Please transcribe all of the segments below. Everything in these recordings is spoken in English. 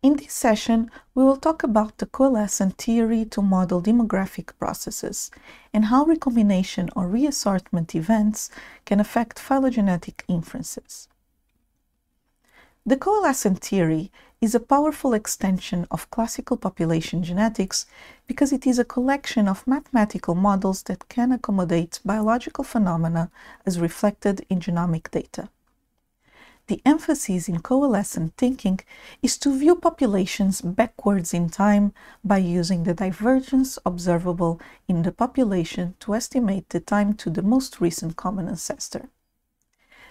In this session, we will talk about the coalescent theory to model demographic processes and how recombination or reassortment events can affect phylogenetic inferences. The coalescent theory is a powerful extension of classical population genetics because it is a collection of mathematical models that can accommodate biological phenomena as reflected in genomic data. The emphasis in coalescent thinking is to view populations backwards in time by using the divergence observable in the population to estimate the time to the most recent common ancestor.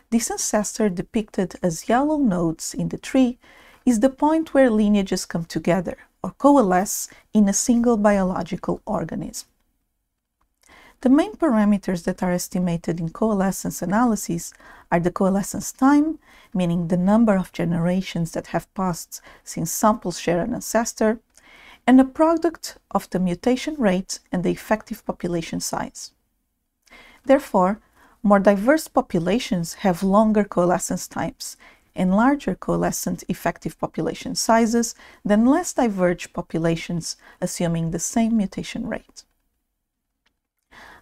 This ancestor depicted as yellow nodes in the tree is the point where lineages come together or coalesce in a single biological organism. The main parameters that are estimated in coalescence analysis are the coalescence time, meaning the number of generations that have passed since samples share an ancestor, and the product of the mutation rate and the effective population size. Therefore, more diverse populations have longer coalescence times and larger coalescent effective population sizes than less diverged populations assuming the same mutation rate.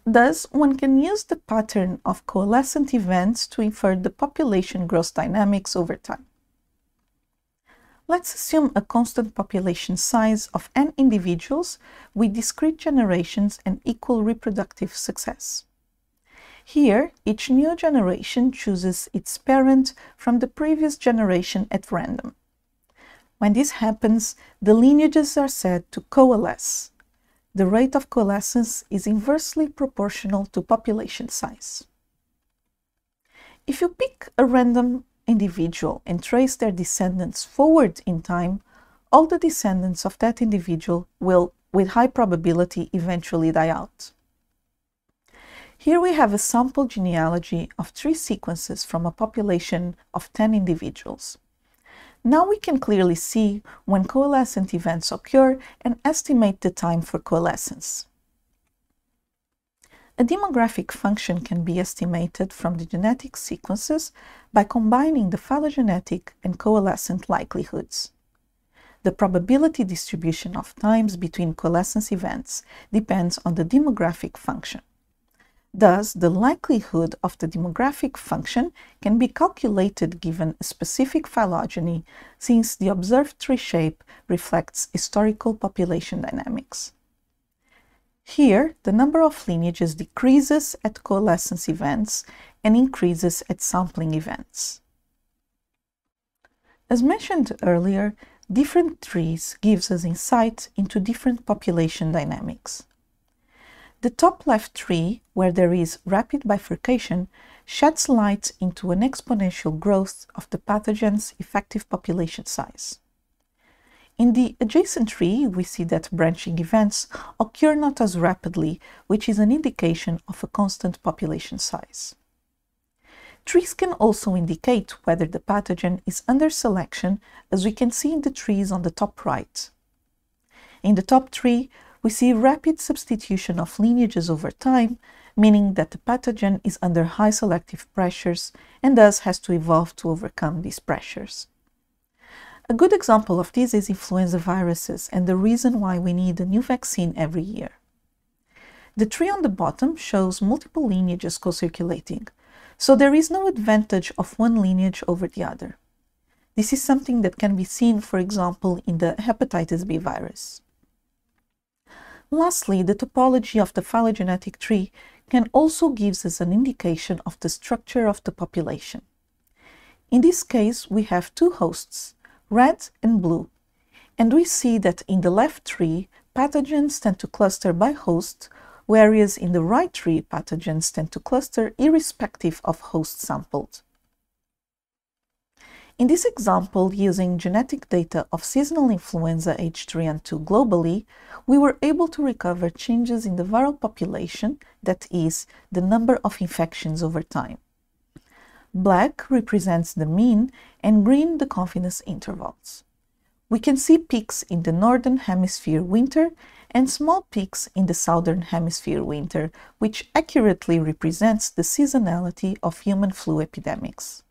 Thus, one can use the pattern of coalescent events to infer the population growth dynamics over time. Let's assume a constant population size of n individuals with discrete generations and equal reproductive success. Here, each new generation chooses its parent from the previous generation at random. When this happens, the lineages are said to coalesce, the rate of coalescence is inversely proportional to population size. If you pick a random individual and trace their descendants forward in time, all the descendants of that individual will, with high probability, eventually die out. Here we have a sample genealogy of three sequences from a population of 10 individuals. Now we can clearly see when coalescent events occur and estimate the time for coalescence. A demographic function can be estimated from the genetic sequences by combining the phylogenetic and coalescent likelihoods. The probability distribution of times between coalescence events depends on the demographic function. Thus, the likelihood of the demographic function can be calculated given a specific phylogeny since the observed tree shape reflects historical population dynamics. Here, the number of lineages decreases at coalescence events and increases at sampling events. As mentioned earlier, different trees gives us insight into different population dynamics. The top left tree, where there is rapid bifurcation, sheds light into an exponential growth of the pathogen's effective population size. In the adjacent tree, we see that branching events occur not as rapidly, which is an indication of a constant population size. Trees can also indicate whether the pathogen is under selection, as we can see in the trees on the top right. In the top tree, we see rapid substitution of lineages over time, meaning that the pathogen is under high selective pressures and thus has to evolve to overcome these pressures. A good example of this is influenza viruses and the reason why we need a new vaccine every year. The tree on the bottom shows multiple lineages co-circulating, so there is no advantage of one lineage over the other. This is something that can be seen, for example, in the hepatitis B virus. Lastly, the topology of the phylogenetic tree can also give us an indication of the structure of the population. In this case, we have two hosts, red and blue, and we see that in the left tree, pathogens tend to cluster by host, whereas in the right tree, pathogens tend to cluster irrespective of host sampled. In this example, using genetic data of seasonal influenza H3N2 globally, we were able to recover changes in the viral population, that is, the number of infections over time. Black represents the mean and green the confidence intervals. We can see peaks in the northern hemisphere winter and small peaks in the southern hemisphere winter, which accurately represents the seasonality of human flu epidemics.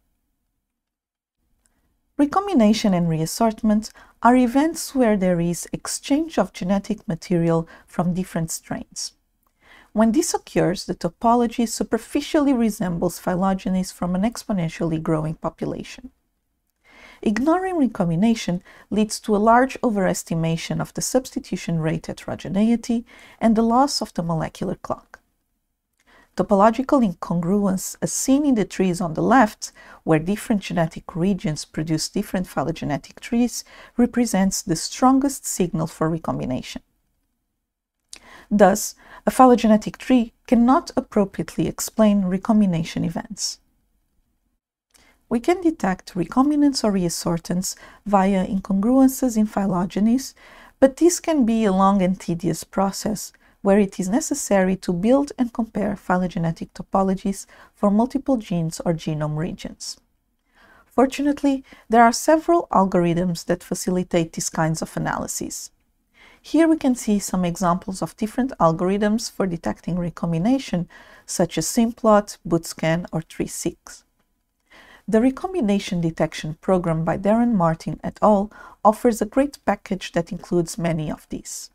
Recombination and reassortment are events where there is exchange of genetic material from different strains. When this occurs, the topology superficially resembles phylogenies from an exponentially growing population. Ignoring recombination leads to a large overestimation of the substitution rate heterogeneity and the loss of the molecular clock. Topological incongruence, as seen in the trees on the left, where different genetic regions produce different phylogenetic trees, represents the strongest signal for recombination. Thus, a phylogenetic tree cannot appropriately explain recombination events. We can detect recombinants or reassortants via incongruences in phylogenies, but this can be a long and tedious process where it is necessary to build and compare phylogenetic topologies for multiple genes or genome regions. Fortunately, there are several algorithms that facilitate these kinds of analyses. Here we can see some examples of different algorithms for detecting recombination, such as Simplot, Bootscan, or 3Seq. The recombination detection program by Darren Martin et al. offers a great package that includes many of these.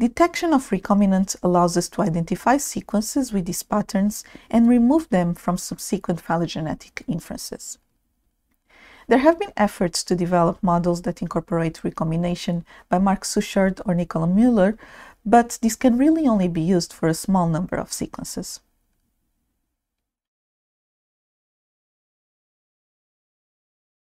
Detection of recombinants allows us to identify sequences with these patterns and remove them from subsequent phylogenetic inferences. There have been efforts to develop models that incorporate recombination by Mark Suchard or Nicola Mueller, but this can really only be used for a small number of sequences.